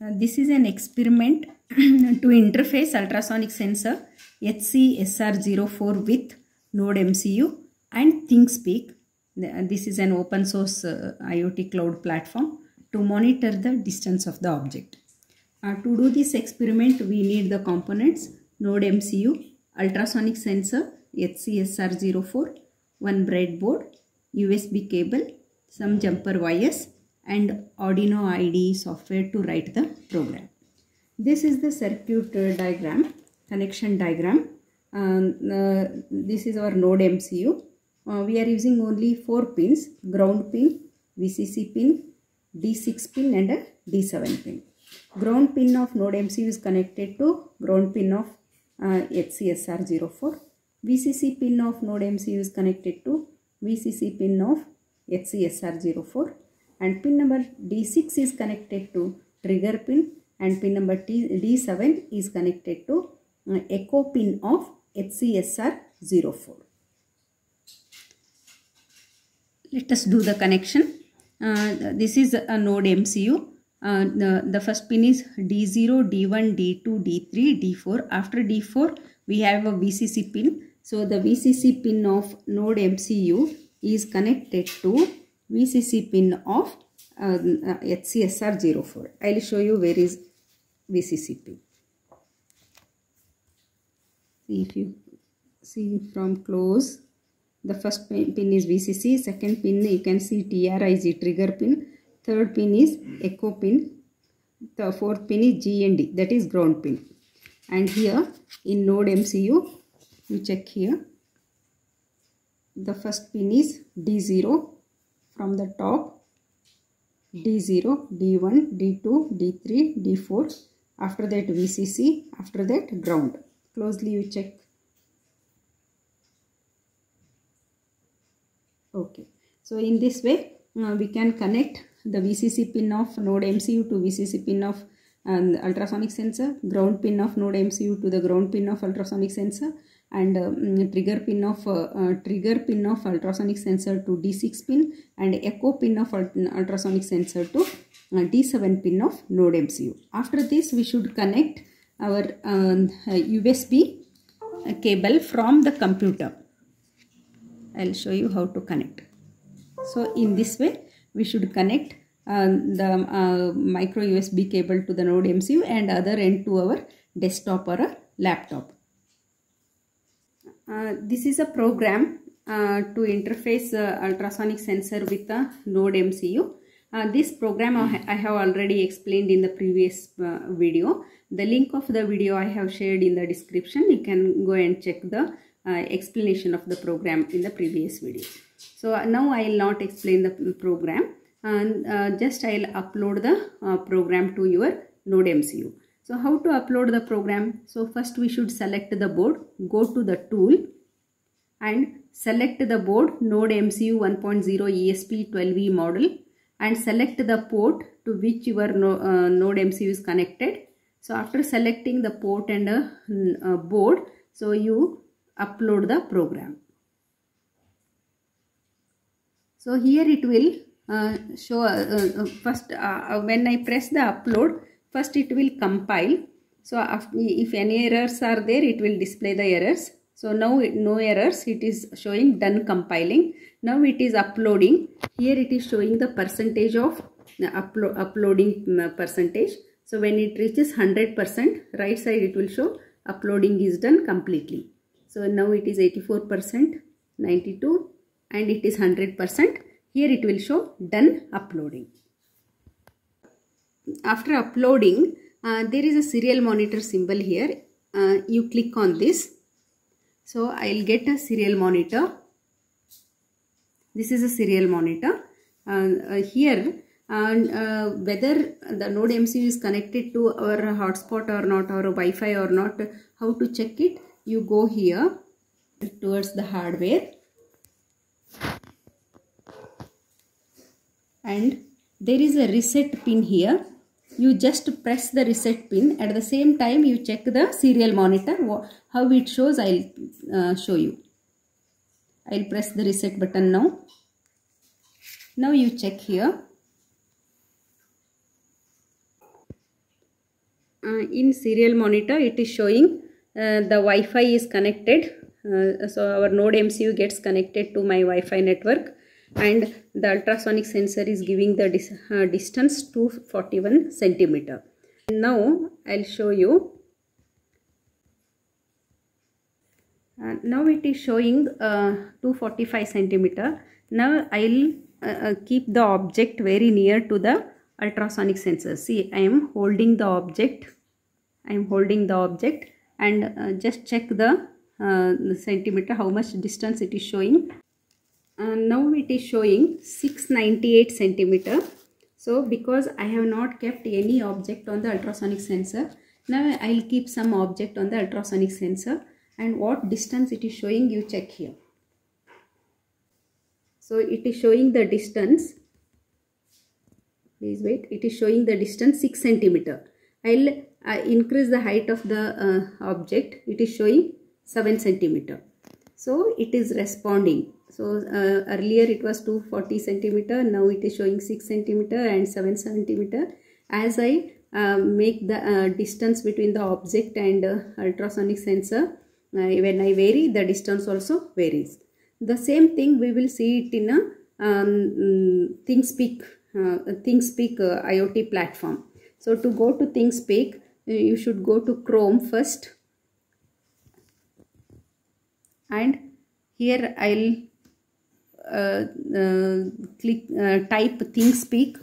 Uh, this is an experiment to interface ultrasonic sensor HCSR04 with Node MCU and ThingSpeak. The- This is an open source uh, IoT cloud platform to monitor the distance of the object. Uh, to do this experiment, we need the components Node MCU, ultrasonic sensor HCSR04, one breadboard, USB cable, some jumper wires, and Arduino IDE software to write the program. This is the circuit diagram, connection diagram. Um, uh, this is our node MCU. Uh, we are using only four pins, ground pin, VCC pin, D6 pin and a D7 pin. Ground pin of node MCU is connected to ground pin of uh, HCSR04. VCC pin of node MCU is connected to VCC pin of HCSR04 and pin number D6 is connected to trigger pin and pin number D7 is connected to uh, echo pin of HCSR04. Let us do the connection. Uh, this is a node MCU. Uh, the, the first pin is D0, D1, D2, D3, D4. After D4, we have a VCC pin. So the VCC pin of node MCU is connected to VCC pin of uh, HCSR04. I will show you where is VCC pin. See if you see from close, the first pin, pin is VCC, second pin you can see TRIG trigger pin, third pin is echo pin, the fourth pin is GND that is ground pin. And here in node MCU, you check here, the first pin is D0 from the top, D0, D1, D2, D3, D4, after that VCC, after that ground. Closely you check. Okay, so in this way uh, we can connect the VCC pin of node MCU to VCC pin of um, ultrasonic sensor, ground pin of node MCU to the ground pin of ultrasonic sensor and um, trigger pin of uh, uh, trigger pin of ultrasonic sensor to D6 pin and echo pin of ult- ultrasonic sensor to uh, D7 pin of node MCU. After this we should connect our um, USB cable from the computer. I'll show you how to connect. So in this way we should connect uh, the uh, micro USB cable to the node MCU and other end to our desktop or a laptop. Uh, this is a program uh, to interface uh, ultrasonic sensor with a node MCU. This program I have already explained in the previous video. The link of the video I have shared in the description. You can go and check the uh, explanation of the program in the previous video. So now I will not explain the program and uh, just I will upload the program to your node MCU. So how to upload the program? So first we should select the board, go to the tool and select the board node MCU 1.0 ESP12E model and select the port to which your uh, node MCU is connected. So after selecting the port and a, uh, board, so you upload the program. So here it will uh, show uh, uh, first uh, when I press the upload first it will compile. So if any errors are there it will display the errors. So now no errors. It is showing done compiling. Now it is uploading. Here it is showing the percentage of upload uploading mm, percentage. So when it reaches 100% right side it will show uploading is done completely. So now it is 84% 92 and it is 100% here it will show done uploading after uploading uh, there is a serial monitor symbol here. Uh, you click on this. So i'll get a serial monitor. This is a serial monitor. Uh, uh, here and uh, whether the node mcu is connected to our hotspot or not or wi-fi or not how to check it you go here towards the hardware. And there is a reset pin here you just press the reset pin. At the same time you check the serial monitor. How it shows i'll uh, show you. I'll press the reset button now. Now you check here. Uh, in serial monitor it is showing uh, the Wi-Fi is connected. Uh, so our node MCU gets connected to my Wi-Fi network and the ultrasonic sensor is giving the dis uh, distance to 41 centimeter. Now I'll show you. Uh, now it is showing uh, 245 centimeter. Now I'll uh, keep the object very near to the ultrasonic sensor. See I am holding the object. I am holding the object and just check the uh, centimeter how much distance it is showing uh, now it is showing 698 centimeter. So because I have not kept any object on the ultrasonic sensor now I will keep some object on the ultrasonic sensor. And what distance it is showing you check here. So it is showing the distance. Please wait. It is showing the distance 6 centimeter. I'll uh, increase the height of the uh, object. It is showing 7 centimeter. So it is responding so uh, earlier it was 240 centimeter now it is showing 6 centimeter and 7 centimeter. As i uh, make the uh, distance between the object and uh, ultrasonic sensor uh, when i vary the distance also varies. The same thing we will see it in a um, ThingSpeak uh, ThingSpeak IoT platform. So to go to ThingSpeak you should go to Chrome first. And here I'll click uh, type ThingSpeak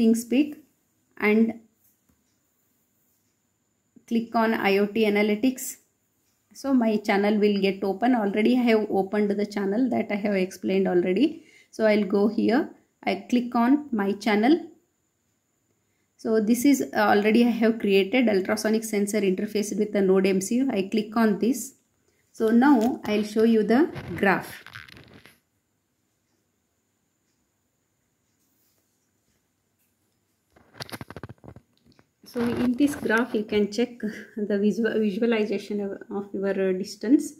ThingSpeak and click on IoT Analytics. So my channel will get open. Already I have opened the channel that I have explained already. So I'll go here. I click on my channel so this is uh, already I have created ultrasonic sensor interface with the node MCU. I click on this. So now I'll show you the graph. So in this graph you can check the visual visualization of, your distance.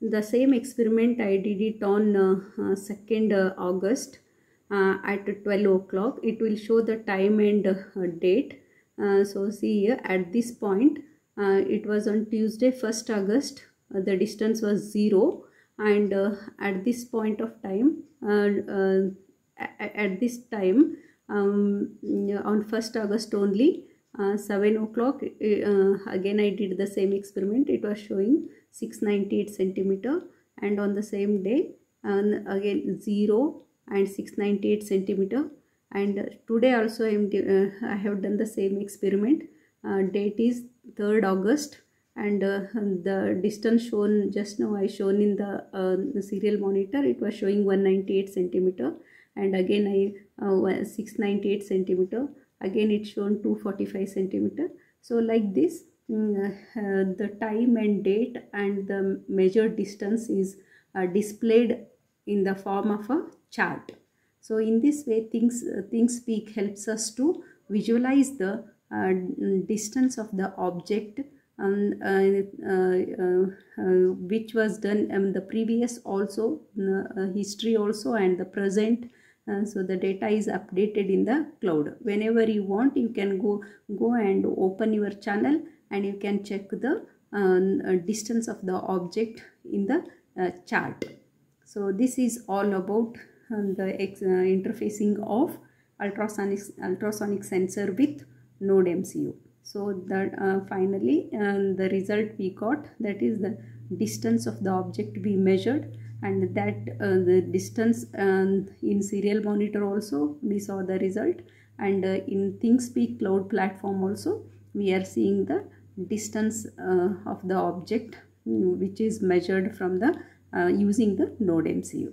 The same experiment I did it on uh, uh, 2nd uh, August uh, at 12 o'clock. It will show the time and uh, date. Uh, so see here at this point it was on Tuesday 1st August. The distance was 0 and at this point of time at this time um, on 1st August only uh, 7 o'clock uh, again I did the same experiment. It was showing 698 centimeter. And on the same day and again 0 and 698 centimeter. And today also I, am, uh, I have done the same experiment. Uh, date is 3rd August. And uh, the distance shown just now I shown in the, uh, the, serial monitor it was showing 198 centimeter. And again I uh, 698 centimeter. Again it shown 245 centimeter. So like this mm, uh, the time and date and the measured distance is displayed in the form of a chart. So in this way things, uh, ThingSpeak helps us to visualize the uh, distance of the object um, uh, uh, uh, which was done in the previous also history also and the present. So the data is updated in the cloud. Whenever you want you can go go and open your channel and you can check the distance of the object in the chart. So this is all about the uh, interfacing of ultrasonic ultrasonic sensor with node MCU. So that uh, finally uh, the result we got that is the distance of the object we measured and that uh, the distance um, in serial monitor also we saw the result and uh, in ThingSpeak cloud platform also we are seeing the distance uh, of the object which is measured from the uh, using the node MCU.